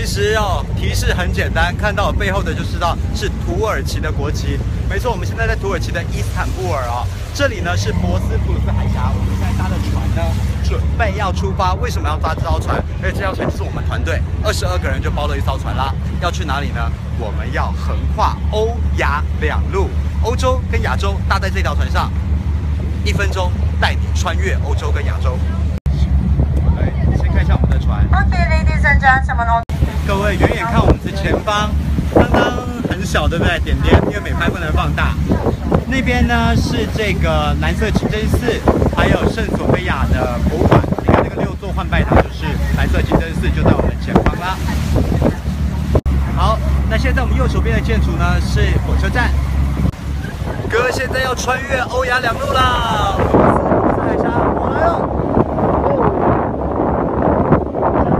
其实哦，提示很简单，看到我背后的就知道是土耳其的国旗。没错，我们现在在土耳其的伊斯坦布尔啊，这里呢是博斯普鲁斯海峡，我们现在搭的船呢准备要出发。为什么要搭这艘船？因为这艘船是我们团队二十二个人就包了一艘船啦。要去哪里呢？我们要横跨欧亚两路，欧洲跟亚洲搭在这条船上，一分钟带你穿越欧洲跟亚洲。来，先看一下我们的船。Okay, ladies and gentlemen, 看我们的前方，刚刚很小，对不对？点点，因为美拍不能放大。那边呢是这个蓝色清真寺，还有圣索菲亚的博物馆。你看那个六座换拜塔，就是蓝色清真寺，就在我们前方啦。好，那现在我们右手边的建筑呢是火车站。哥现在要穿越欧亚两路啦！海峡，我来了。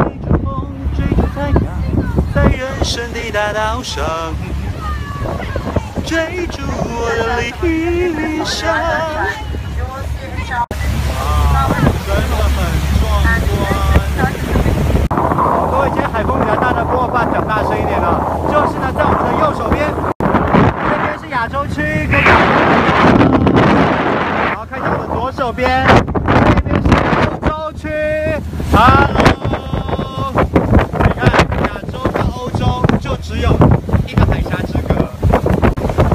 追逐梦，追逐太阳，在人大道上，追逐我的理想。哇，真的很壮观。各位，今天海风比较大呢，不过我把讲大声一点了。就是呢，在我们的右手边，这边是亚洲区，跟然后看一下我的左手边，这边是欧洲区。Hello，你看亚洲到欧洲就只有一个海峡之隔。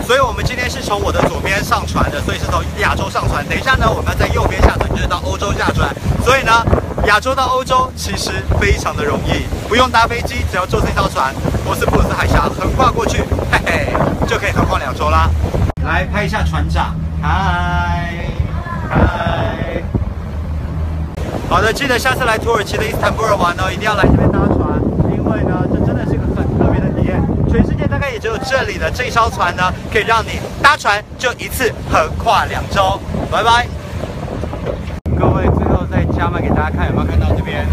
所以我们今天是从我的左边上船的，所以是从亚洲上船。等一下呢，我们要在右边下船，就是到欧洲下船。所以呢，亚洲到欧洲其实非常的容易，不用搭飞机，只要坐这艘船，博斯普鲁斯海峡横跨过去，嘿嘿，就可以横跨两洲啦。来拍一下船长，嗨嗨。好的，记得下次来土耳其的伊斯坦布尔玩呢，一定要来这边搭船，因为呢，这真的是一个很特别的体验。全世界大概也只有这里的这艘船呢，可以让你搭船就一次横跨两周。拜拜。各位，最后再加码给大家看，有没有看到这边？